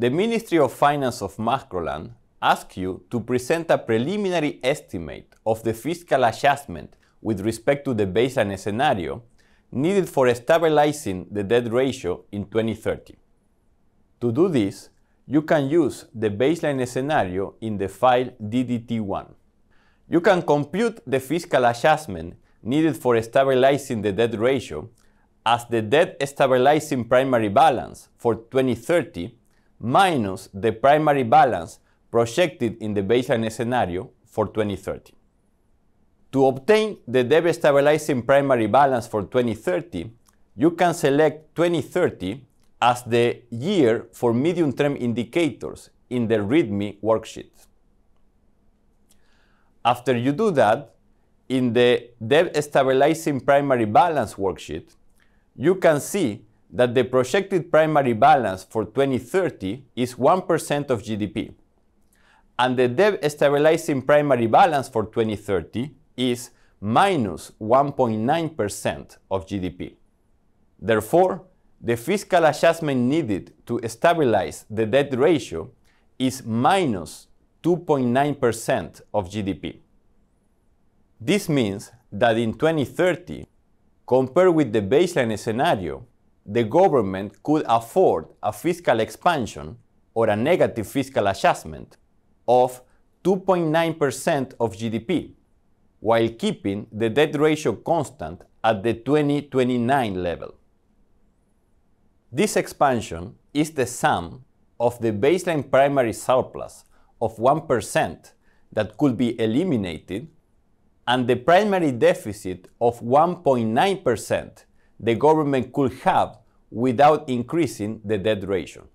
The Ministry of Finance of Macroland asks you to present a preliminary estimate of the fiscal adjustment with respect to the baseline scenario needed for stabilizing the debt ratio in 2030. To do this, you can use the baseline scenario in the file DDT1. You can compute the fiscal adjustment needed for stabilizing the debt ratio as the debt stabilizing primary balance for 2030 minus the primary balance projected in the baseline scenario for 2030. To obtain the debt stabilizing primary balance for 2030, you can select 2030 as the year for medium-term indicators in the README worksheet. After you do that, in the debt stabilizing primary balance worksheet, you can see that the projected primary balance for 2030 is 1% of GDP, and the debt stabilizing primary balance for 2030 is minus 1.9% of GDP. Therefore, the fiscal adjustment needed to stabilize the debt ratio is minus 2.9% of GDP. This means that in 2030, compared with the baseline scenario, the government could afford a fiscal expansion or a negative fiscal adjustment of 2.9% of GDP, while keeping the debt ratio constant at the 2029 level. This expansion is the sum of the baseline primary surplus of 1% that could be eliminated and the primary deficit of 1.9% the government could have without increasing the debt ratio.